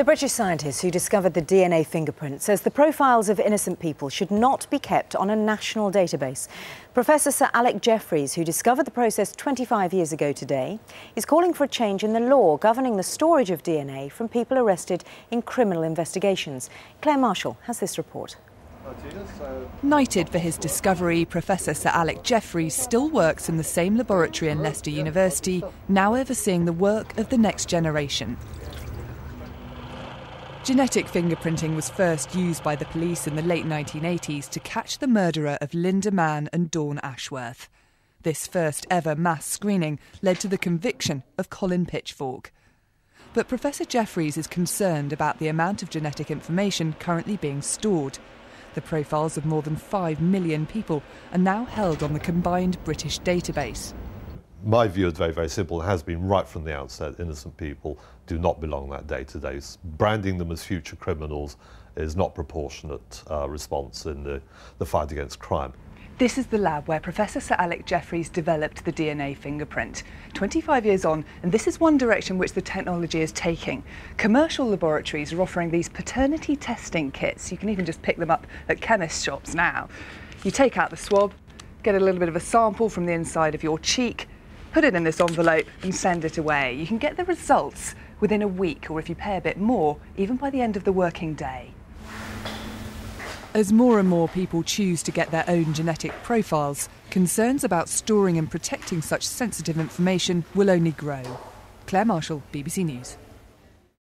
The British scientist who discovered the DNA fingerprint says the profiles of innocent people should not be kept on a national database. Professor Sir Alec Jeffreys, who discovered the process 25 years ago today, is calling for a change in the law governing the storage of DNA from people arrested in criminal investigations. Claire Marshall has this report. Knighted for his discovery, Professor Sir Alec Jeffreys still works in the same laboratory in Leicester University, now overseeing the work of the next generation. Genetic fingerprinting was first used by the police in the late 1980s to catch the murderer of Lynda Mann and Dawn Ashworth. This first ever mass screening led to the conviction of Colin Pitchfork. But Professor Jeffreys is concerned about the amount of genetic information currently being stored. The profiles of more than 5 million people are now held on the combined British database my view is very, very simple. It has been right from the outset. Innocent people do not belong that database. Branding them as future criminals is not proportionate uh, response in the, the fight against crime. This is the lab where Professor Sir Alec Jeffreys developed the DNA fingerprint. 25 years on, and this is one direction which the technology is taking. Commercial laboratories are offering these paternity testing kits. You can even just pick them up at chemist shops now. You take out the swab, get a little bit of a sample from the inside of your cheek, put it in this envelope and send it away. You can get the results within a week, or if you pay a bit more, even by the end of the working day. As more and more people choose to get their own genetic profiles, concerns about storing and protecting such sensitive information will only grow. Claire Marshall, BBC News.